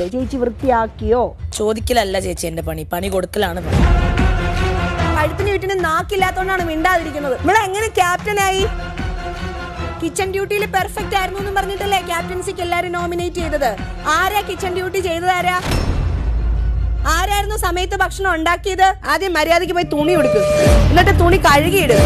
വൃത്തിയാക്കിയില്ലേ ചേച്ചി വൃത്തിയാക്കിയോ? ചോദിക്കലല്ല ചേച്ചി എന്റെ പണി. പണി കൊടുക്കലാണ് പണി. കഴുത്തിന് വീട്ടിന് നാക്കില്ലാത്തോണ്ടാണ് മിണ്ടാതിരിക്കുന്നത്. ഇവിടെ എങ്ങനെ ക്യാപ്റ്റനായി? കിച്ചൺ ഡ്യൂട്ടിയിൽ പെർഫെക്റ്റ് ആയിരുന്നു എന്ന് പറഞ്ഞിട്ടല്ലേ ക്യാപ്റ്റൻസിക്ക് എല്ലാരും നോമിനേറ്റ് ചെയ്തത്? ആരാ കിച്ചൺ ഡ്യൂട്ടി ചെയ്തതാരാ ആരായിരുന്നു സമയത്ത് ഭക്ഷണം ഉണ്ടാക്കിയത്? ആദ്യം മര്യാദയ്ക്ക് പോയി തുണി കൊടുക്കും എന്നിട്ട് തുണി കഴുകിയിടും.